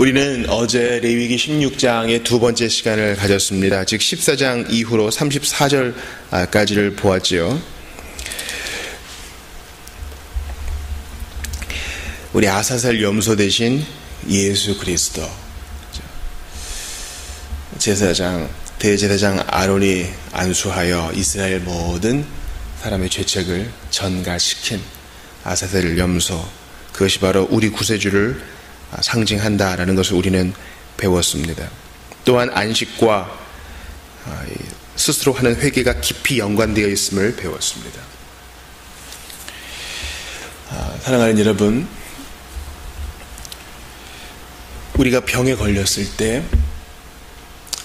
우리는 어제 레위기 16장의 두 번째 시간을 가졌습니다. 즉 14장 이후로 34절까지를 보았지요. 우리 아사살 염소 대신 예수 그리스도 제사장 대제사장 아론이 안수하여 이스라엘 모든 사람의 죄책을 전가시킨 아사셀 염소 그것이 바로 우리 구세주를 상징한다라는 것을 우리는 배웠습니다. 또한 안식과 아, 스스로 하는 회개가 깊이 연관되어 있음을 배웠습니다. 아, 사랑하는 여러분, 우리가 병에 걸렸을 때,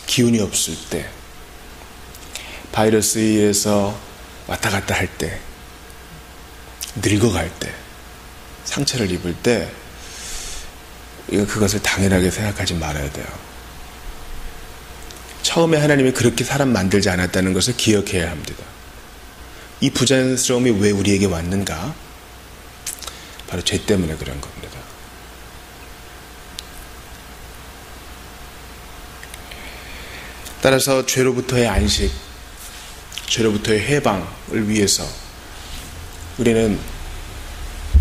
기운이 없을 때, 바이러스에 의해서 왔다 갔다 할 때, 늙어갈 때, 상처를 입을 때, 그것을 당연하게 생각하지 말아야 돼요. 처음에 하나님이 그렇게 사람 만들지 않았다는 것을 기억해야 합니다. 이 부자연스러움이 왜 우리에게 왔는가? 바로 죄 때문에 그런 겁니다. 따라서 죄로부터의 안식, 죄로부터의 해방을 위해서 우리는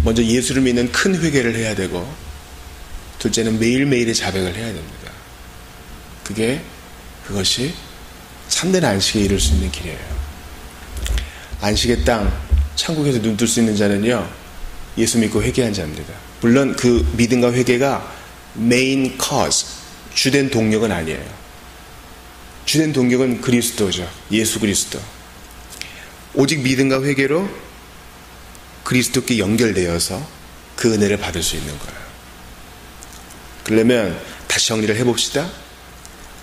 먼저 예수를 믿는 큰 회개를 해야 되고 둘째는 매일매일의 자백을 해야 됩니다. 그게 그것이 참된 안식에 이룰 수 있는 길이에요. 안식의 땅, 천국에서 눈뜰 수 있는 자는요, 예수 믿고 회개한 자입니다. 물론 그 믿음과 회개가 메인 커즈, 주된 동력은 아니에요. 주된 동력은 그리스도죠. 예수 그리스도. 오직 믿음과 회개로 그리스도께 연결되어서 그 은혜를 받을 수 있는 거예요. 그러려면 다시 정리를 해봅시다.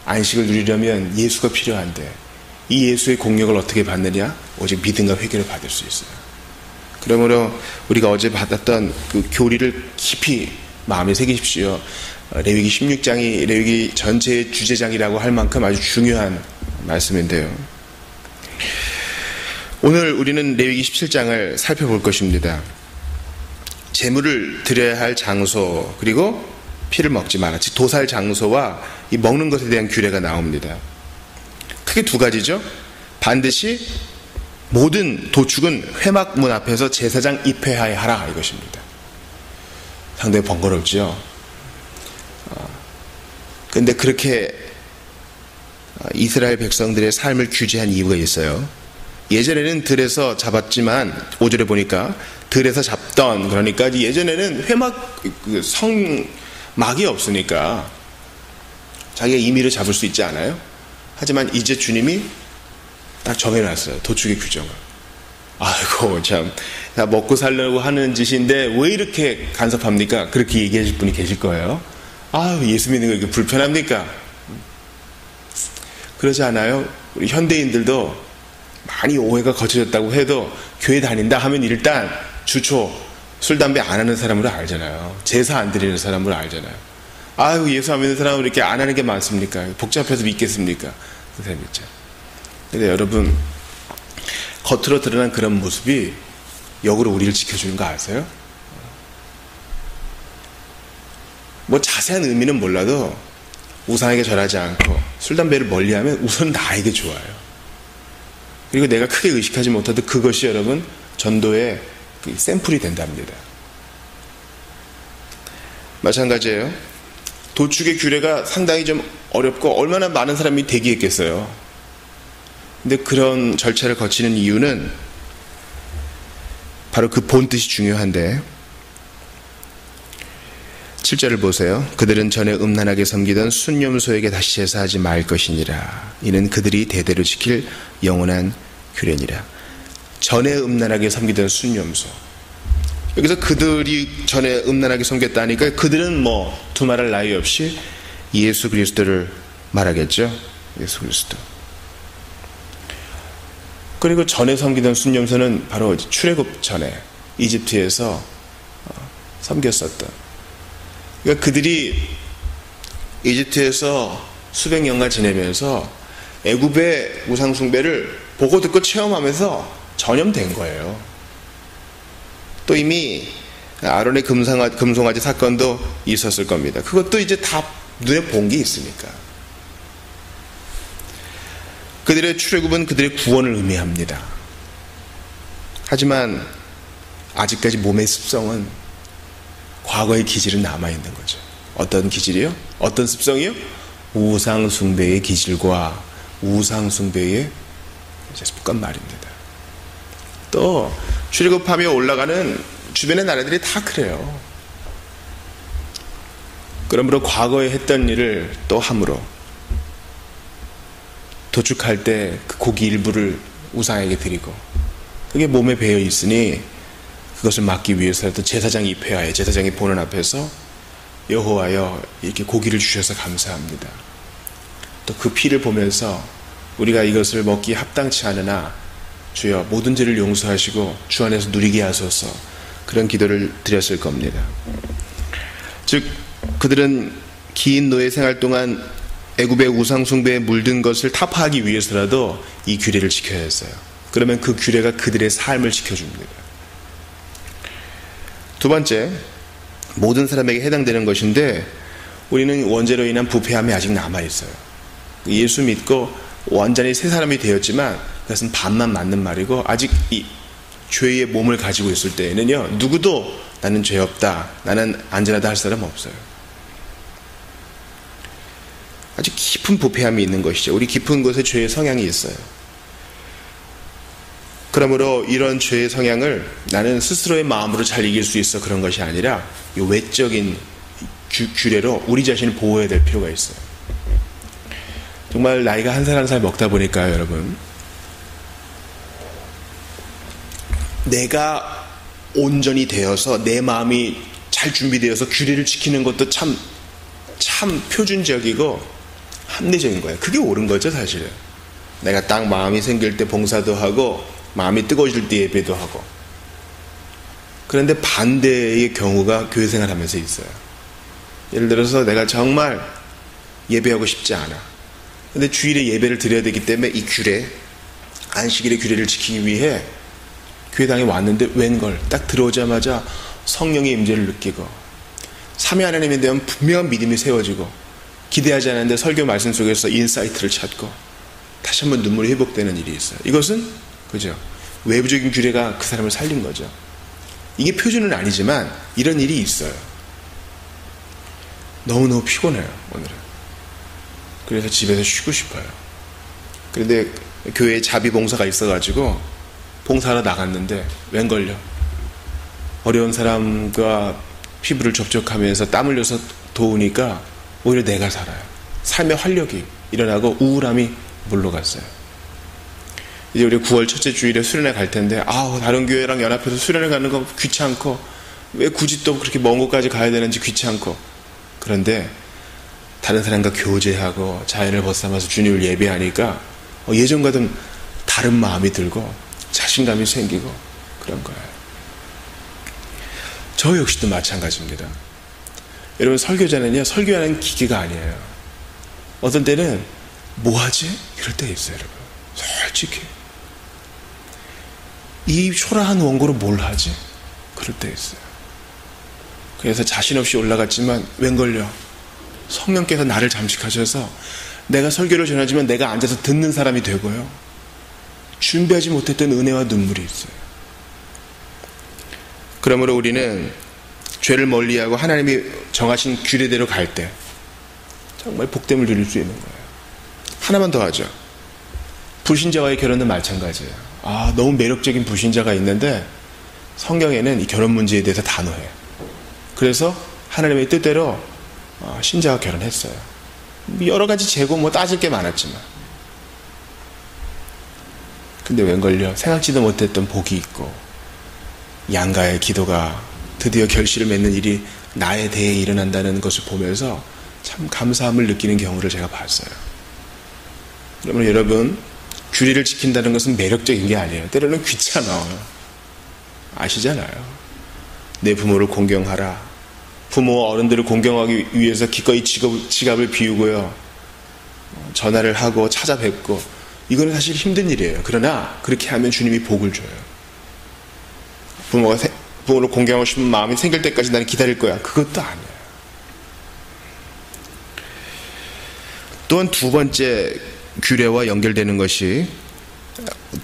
안식을 누리려면 예수가 필요한데 이 예수의 공력을 어떻게 받느냐? 오직 믿음과 회개를 받을 수 있어요. 그러므로 우리가 어제 받았던 그 교리를 깊이 마음에 새기십시오. 레위기 16장이 레위기 전체의 주제장이라고 할 만큼 아주 중요한 말씀인데요. 오늘 우리는 레위기 17장을 살펴볼 것입니다. 재물을 드려야 할 장소 그리고 피를 먹지 마라. 즉 도살 장소와 이 먹는 것에 대한 규례가 나옵니다. 크게 두 가지죠. 반드시 모든 도축은 회막문 앞에서 제사장 입회하여 하라 이것입니다. 상당히 번거롭죠. 그런데 그렇게 이스라엘 백성들의 삶을 규제한 이유가 있어요. 예전에는 들에서 잡았지만 5절에 보니까 들에서 잡던 그러니까 예전에는 회막 그성 막이 없으니까 자기가 임의로 잡을 수 있지 않아요? 하지만 이제 주님이 딱 정해놨어요. 도축의 규정을. 아이고, 참. 다 먹고 살려고 하는 짓인데 왜 이렇게 간섭합니까? 그렇게 얘기하실 분이 계실 거예요. 아유, 예수 믿는 거 이렇게 불편합니까? 그러지 않아요? 우리 현대인들도 많이 오해가 거쳐졌다고 해도 교회 다닌다 하면 일단 주초 술, 담배 안 하는 사람으로 알잖아요. 제사 안 드리는 사람으로 알잖아요. 아유, 예수 안 믿는 사람은 이렇게 안 하는 게 많습니까? 복잡해서 믿겠습니까? 그 사람 있죠. 근데 여러분, 겉으로 드러난 그런 모습이 역으로 우리를 지켜주는 거 아세요? 뭐 자세한 의미는 몰라도 우상에게 절하지 않고 술, 담배를 멀리 하면 우선 나에게 좋아요. 그리고 내가 크게 의식하지 못해도 그것이 여러분 전도의 그 샘플이 된답니다. 마찬가지예요. 도축의 규례가 상당히 좀 어렵고 얼마나 많은 사람이 대기했겠어요. 근데 그런 절차를 거치는 이유는 바로 그 본 뜻이 중요한데 7절을 보세요. 그들은 전에 음란하게 섬기던 순념소에게 다시 제사하지 말 것이니라. 이는 그들이 대대로 지킬 영원한 규례니라. 전에 음란하게 섬기던 순념소. 여기서 그들이 전에 음란하게 섬겼다니까 그들은 뭐 두말할 나위 없이 예수 그리스도를 말하겠죠. 예수 그리스도. 그리고 전에 섬기던 순념소는 바로 출애굽 전에 이집트에서 어, 섬겼었던. 그러니까 그들이 이집트에서 수백 년간 지내면서 애굽의 우상 숭배를 보고 듣고 체험하면서 전염된 거예요. 또 이미 아론의 금송아지, 금송아지 사건도 있었을 겁니다. 그것도 이제 다 눈에 본 게 있으니까. 그들의 출애굽은 그들의 구원을 의미합니다. 하지만 아직까지 몸의 습성은 과거의 기질은 남아 있는 거죠. 어떤 기질이요? 어떤 습성이요? 우상 숭배의 기질과 우상 숭배의 습관 말입니다. 또 출애굽하며 올라가는 주변의 나라들이 다 그래요. 그러므로 과거에 했던 일을 또 함으로 도축할 때 그 고기 일부를 우상에게 드리고 그게 몸에 배어 있으니 그것을 막기 위해서라도 제사장이 입혀야 제사장이 보는 앞에서 여호와여 이렇게 고기를 주셔서 감사합니다. 또 그 피를 보면서 우리가 이것을 먹기 합당치 않으나 주여 모든 죄를 용서하시고 주 안에서 누리게 하소서 그런 기도를 드렸을 겁니다. 즉 그들은 긴 노예 생활 동안 애굽의 우상 숭배에 물든 것을 타파하기 위해서라도 이 규례를 지켜야 했어요. 그러면 그 규례가 그들의 삶을 지켜줍니다. 두 번째, 모든 사람에게 해당되는 것인데 우리는 원죄로 인한 부패함이 아직 남아 있어요. 예수 믿고 완전히 새 사람이 되었지만 그것은 반만 맞는 말이고 아직 이 죄의 몸을 가지고 있을 때에는요 누구도 나는 죄 없다 나는 안전하다 할 사람 없어요. 아주 깊은 부패함이 있는 것이죠. 우리 깊은 곳에 죄의 성향이 있어요. 그러므로 이런 죄의 성향을 나는 스스로의 마음으로 잘 이길 수 있어 그런 것이 아니라 이 외적인 규, 례로 우리 자신을 보호해야 될 필요가 있어요. 정말 나이가 한 살 한 살 먹다 보니까요, 여러분. 내가 온전히 되어서 내 마음이 잘 준비되어서 규례를 지키는 것도 참, 참 표준적이고 합리적인 거예요. 그게 옳은 거죠, 사실은. 내가 딱 마음이 생길 때 봉사도 하고, 마음이 뜨거워질 때 예배도 하고. 그런데 반대의 경우가 교회 생활하면서 있어요. 예를 들어서 내가 정말 예배하고 싶지 않아. 근데 주일에 예배를 드려야 되기 때문에 이 규례, 안식일의 규례를 지키기 위해 교회당에 왔는데 웬걸 딱 들어오자마자 성령의 임재를 느끼고 삼위 하나님에 대한 분명한 믿음이 세워지고 기대하지 않았는데 설교 말씀 속에서 insight를 찾고 다시 한번 눈물이 회복되는 일이 있어요. 이것은 그죠? 외부적인 규례가 그 사람을 살린 거죠. 이게 표준은 아니지만 이런 일이 있어요. 너무너무 피곤해요, 오늘은. 그래서 집에서 쉬고 싶어요. 그런데 교회에 자비 봉사가 있어가지고 봉사하러 나갔는데 웬걸요? 어려운 사람과 피부를 접촉하면서 땀 흘려서 도우니까 오히려 내가 살아요. 삶의 활력이 일어나고 우울함이 물러갔어요. 이제 우리 9월 첫째 주일에 수련회 갈 텐데 아우 다른 교회랑 연합해서 수련회 가는 거 귀찮고 왜 굳이 또 그렇게 먼 곳까지 가야 되는지 귀찮고 그런데 다른 사람과 교제하고 자연을 벗삼아서 주님을 예배하니까 어, 예전과는 다른 마음이 들고 자신감이 생기고 그런 거예요. 저 역시도 마찬가지입니다. 여러분 설교자는요 설교하는 기계가 아니에요. 어떤 때는 뭐 하지? 이럴 때 있어요, 여러분. 솔직히 이 초라한 원고로 뭘 하지? 그럴 때 있어요. 그래서 자신 없이 올라갔지만 웬걸요? 성령께서 나를 잠식하셔서 내가 설교를 전하지만 내가 앉아서 듣는 사람이 되고요. 준비하지 못했던 은혜와 눈물이 있어요. 그러므로 우리는 죄를 멀리하고 하나님이 정하신 규례대로 갈 때 정말 복됨을 누릴 수 있는 거예요. 하나만 더 하죠. 불신자와의 결혼도 마찬가지예요. 아, 너무 매력적인 불신자가 있는데 성경에는 이 결혼 문제에 대해서 단호해요. 그래서 하나님의 뜻대로 어, 신자와 결혼했어요. 여러 가지 재고 뭐 따질 게 많았지만. 근데 웬걸요? 생각지도 못했던 복이 있고, 양가의 기도가 드디어 결실을 맺는 일이 나에 대해 일어난다는 것을 보면서 참 감사함을 느끼는 경우를 제가 봤어요. 그러면 여러분, 규리를 지킨다는 것은 매력적인 게 아니에요. 때로는 귀찮아요. 아시잖아요. 내 부모를 공경하라. 부모와 어른들을 공경하기 위해서 기꺼이 지갑, 지갑을 비우고요. 전화를 하고 찾아뵙고 이거는 사실 힘든 일이에요. 그러나 그렇게 하면 주님이 복을 줘요. 부모가 부흥으로 공개하고 싶은 마음이 생길 때까지 나는 기다릴 거야. 그것도 아니에요. 또한 두 번째 규례와 연결되는 것이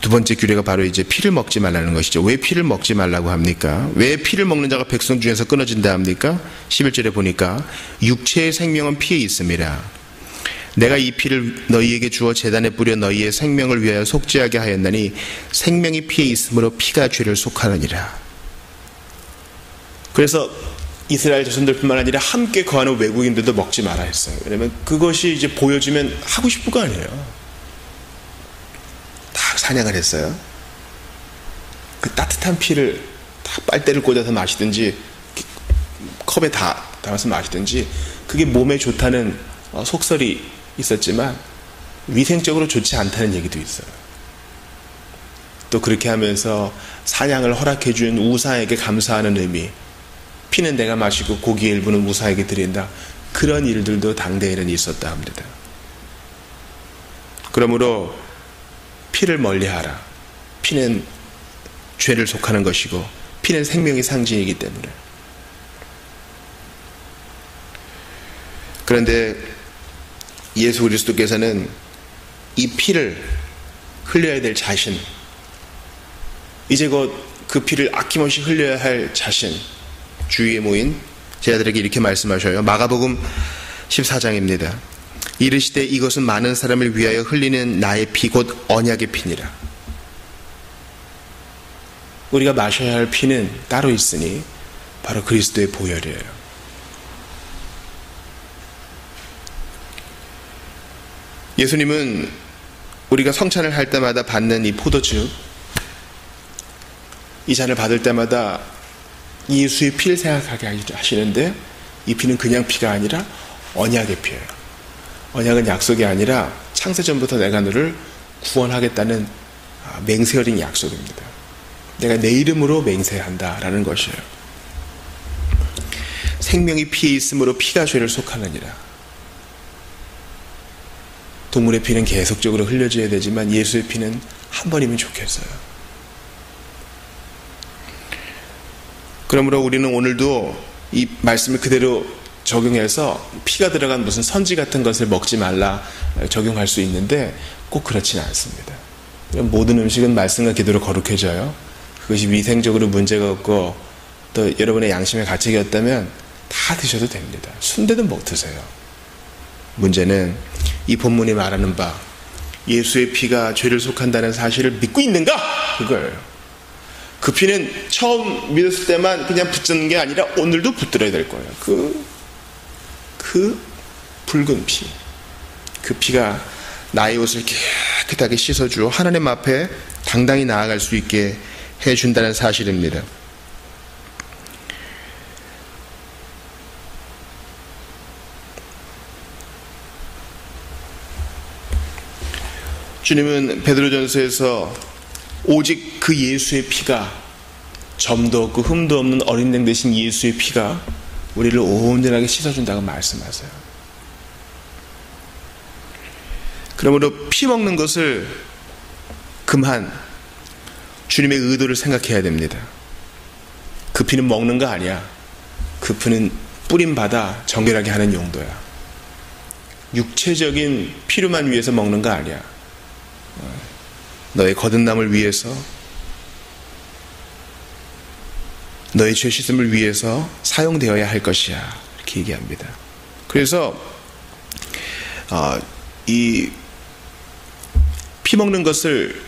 두 번째 규례가 바로 이제 피를 먹지 말라는 것이죠. 왜 피를 먹지 말라고 합니까? 왜 피를 먹는 자가 백성 중에서 끊어진다 합니까? 11절에 보니까 육체의 생명은 피에 있습니다. 내가 이 피를 너희에게 주어 재단에 뿌려 너희의 생명을 위하여 속죄하게 하였나니 생명이 피에 있으므로 피가 죄를 속하느니라. 그래서 이스라엘 자손들뿐만 아니라 함께 거하는 외국인들도 먹지 말아 했어요. 왜냐면 그것이 이제 보여지면 하고 싶은 거 아니에요. 다 사냥을 했어요. 그 따뜻한 피를 다 빨대를 꽂아서 마시든지 컵에 다 담아서 마시든지 그게 몸에 좋다는 어, 속설이 있었지만 위생적으로 좋지 않다는 얘기도 있어요. 또 그렇게 하면서 사냥을 허락해 준 우사에게 감사하는 의미 피는 내가 마시고 고기의 일부는 무사에게 드린다. 그런 일들도 당대에는 있었다 합니다. 그러므로 피를 멀리하라. 피는 죄를 속하는 것이고 피는 생명의 상징이기 때문에. 그런데 예수 그리스도께서는 이 피를 흘려야 될 자신, 이제 곧 그 피를 아낌없이 흘려야 할 자신, 주위에 모인 제자들에게 이렇게 말씀하셔요. 마가복음 14장입니다. 이르시되 이것은 많은 사람을 위하여 흘리는 나의 피 곧 언약의 피니라. 우리가 마셔야 할 피는 따로 있으니 바로 그리스도의 보혈이에요. 예수님은 우리가 성찬을 할 때마다 받는 이 포도즙, 이 잔을 받을 때마다 예수의 피를 생각하게 하시는데 이 피는 그냥 피가 아니라 언약의 피예요. 언약은 약속이 아니라 창세전부터 내가 너를 구원하겠다는 아, 맹세 어린 약속입니다. 내가 내 이름으로 맹세한다라는 것이에요. 생명이 피에 있으므로 피가 죄를 속하느니라. 동물의 피는 계속적으로 흘려져야 되지만 예수의 피는 한 번이면 좋겠어요. 그러므로 우리는 오늘도 이 말씀을 그대로 적용해서 피가 들어간 무슨 선지 같은 것을 먹지 말라 적용할 수 있는데 꼭 그렇지는 않습니다. 모든 음식은 말씀과 기도로 거룩해져요. 그것이 위생적으로 문제가 없고 또 여러분의 양심의 가책이었다면 다 드셔도 됩니다. 순대도 못 드세요. 문제는 이 본문이 말하는 바 예수의 피가 죄를 속한다는 사실을 믿고 있는가? 그거예요. 그 피는 처음 믿었을 때만 그냥 붙는 게 아니라 오늘도 붙들어야 될 거예요. 그, 그 붉은 피. 그 피가 나의 옷을 깨끗하게 씻어주어 하나님 앞에 당당히 나아갈 수 있게 해준다는 사실입니다. 주님은 베드로전서에서 오직 그 예수의 피가 점도 없고 흠도 없는 어린 양 대신 예수의 피가 우리를 온전하게 씻어준다고 말씀하세요. 그러므로 피 먹는 것을 금한 주님의 의도를 생각해야 됩니다. 그 피는 먹는 거 아니야. 그 피는 뿌림 받아 정결하게 하는 용도야. 육체적인 필요만 위해서 먹는 거 아니야. 너의 거듭남을 위해서 너의 죄 씻음을 위해서 사용되어야 할 것이야 이렇게 얘기합니다. 그래서 어, 이피 먹는 것을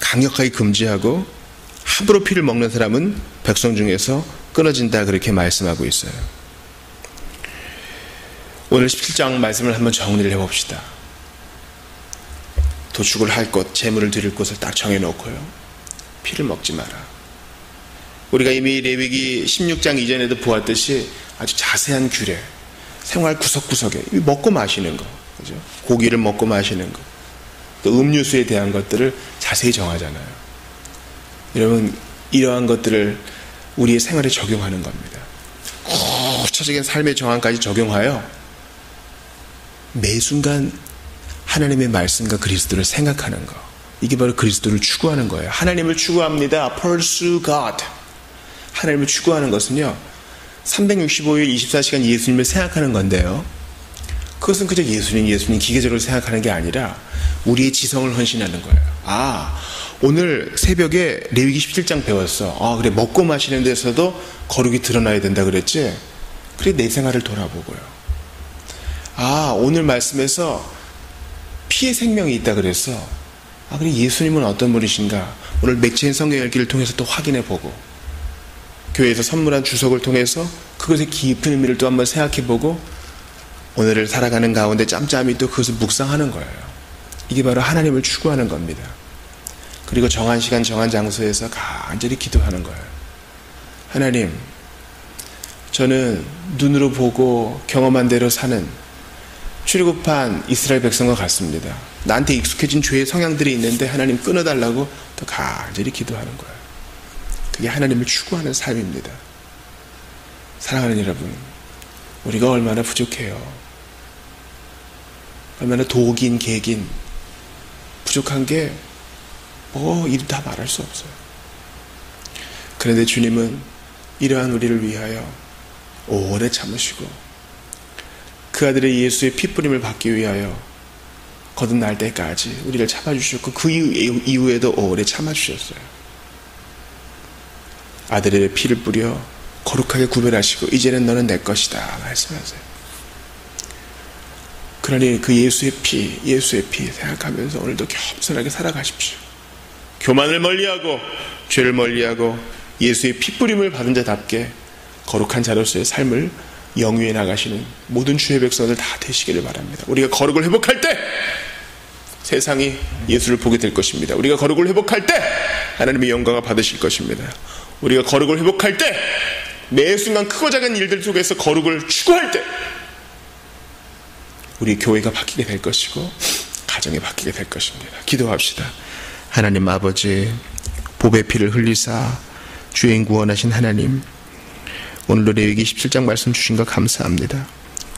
강력하게 금지하고 함부로 피를 먹는 사람은 백성 중에서 끊어진다 그렇게 말씀하고 있어요. 오늘 17장 말씀을 한번 정리를 해봅시다. 도축을 할 곳, 재물을 드릴 곳을 딱 정해놓고요. 피를 먹지 마라. 우리가 이미 레위기 16장 이전에도 보았듯이 아주 자세한 규례, 생활 구석구석에 먹고 마시는 거, 그죠? 고기를 먹고 마시는 거, 또 음료수에 대한 것들을 자세히 정하잖아요. 여러분 이러한 것들을 우리의 생활에 적용하는 겁니다. 구체적인 삶의 정황까지 적용하여 매 순간 하나님의 말씀과 그리스도를 생각하는 거. 이게 바로 그리스도를 추구하는 거예요. 하나님을 추구합니다. Pursue God. 하나님을 추구하는 것은요. 365일 24시간 예수님을 생각하는 건데요. 그것은 그저 예수님, 예수님 기계적으로 생각하는 게 아니라 우리의 지성을 헌신하는 거예요. 아, 오늘 새벽에 레위기 17장 배웠어. 아, 그래, 먹고 마시는 데서도 거룩이 드러나야 된다 그랬지? 그래, 내 생활을 돌아보고요. 아, 오늘 말씀에서 피에 생명이 있다 그랬어. 아, 그래, 예수님은 어떤 분이신가? 오늘 맥체인 성경 읽기를 통해서 또 확인해 보고, 교회에서 선물한 주석을 통해서 그것의 깊은 의미를 또 한번 생각해 보고, 오늘을 살아가는 가운데 짬짬이 또 그것을 묵상하는 거예요. 이게 바로 하나님을 추구하는 겁니다. 그리고 정한 시간, 정한 장소에서 간절히 기도하는 거예요. 하나님, 저는 눈으로 보고 경험한 대로 사는 출애굽한 이스라엘 백성과 같습니다. 나한테 익숙해진 죄의 성향들이 있는데 하나님 끊어달라고 더 간절히 기도하는 거예요. 그게 하나님을 추구하는 삶입니다. 사랑하는 여러분, 우리가 얼마나 부족해요. 얼마나 독인, 개긴, 부족한 게, 뭐, 이루 다 말할 수 없어요. 그런데 주님은 이러한 우리를 위하여 오래 참으시고, 그 아들의 예수의 피뿌림을 받기 위하여 거듭날 때까지 우리를 참아주셨고, 그 이후에도 오래 참아주셨어요. 아들의 피를 뿌려 거룩하게 구별하시고, 이제는 너는 내 것이다. 말씀하세요. 그러니 그 예수의 피, 예수의 피 생각하면서 오늘도 겸손하게 살아가십시오. 교만을 멀리하고 죄를 멀리하고 예수의 피 뿌림을 받은 자답게 거룩한 자로서의 삶을 영위해 나가시는 모든 주의 백성들 다 되시기를 바랍니다. 우리가 거룩을 회복할 때 세상이 예수를 보게 될 것입니다. 우리가 거룩을 회복할 때 하나님의 영광을 받으실 것입니다. 우리가 거룩을 회복할 때 매 순간 크고 작은 일들 속에서 거룩을 추구할 때 우리 교회가 바뀌게 될 것이고 가정이 바뀌게 될 것입니다. 기도합시다. 하나님 아버지 보배 피를 흘리사 주인 구원하신 하나님 오늘도 레위기 17장 말씀 주신 것 감사합니다.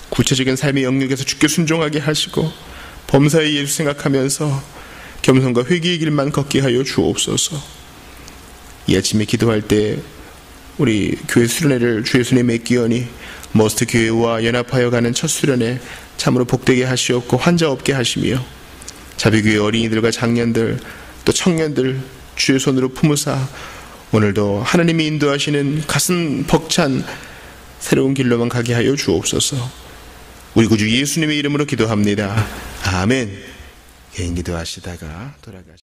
구체적인 삶의 영역에서 주께 순종하게 하시고 범사의 예수 생각하면서 겸손과 회개의 길만 걷게 하여 주옵소서. 이 아침에 기도할 때 우리 교회 수련회를 주의 손에 맡기오니 머스트 교회와 연합하여 가는 첫 수련회 참으로 복되게 하시옵고 환자 없게 하시며 자비교회 어린이들과 장년들 또 청년들 주의 손으로 품으사 오늘도 하나님이 인도하시는 가슴 벅찬 새로운 길로만 가게 하여 주옵소서. 우리 구주 예수님의 이름으로 기도합니다. 아멘. 개인 기도하시다가 돌아가시.